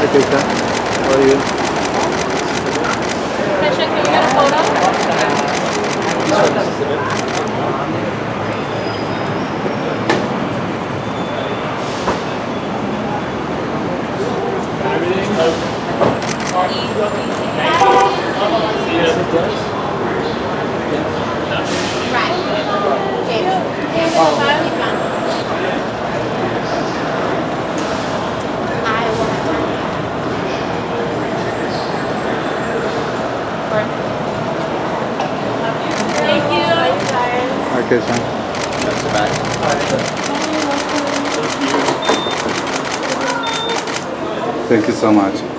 Hi, Krishna. How are you? Krishna, can we get a photo? Thank Hi, Krishna. Thank you so much.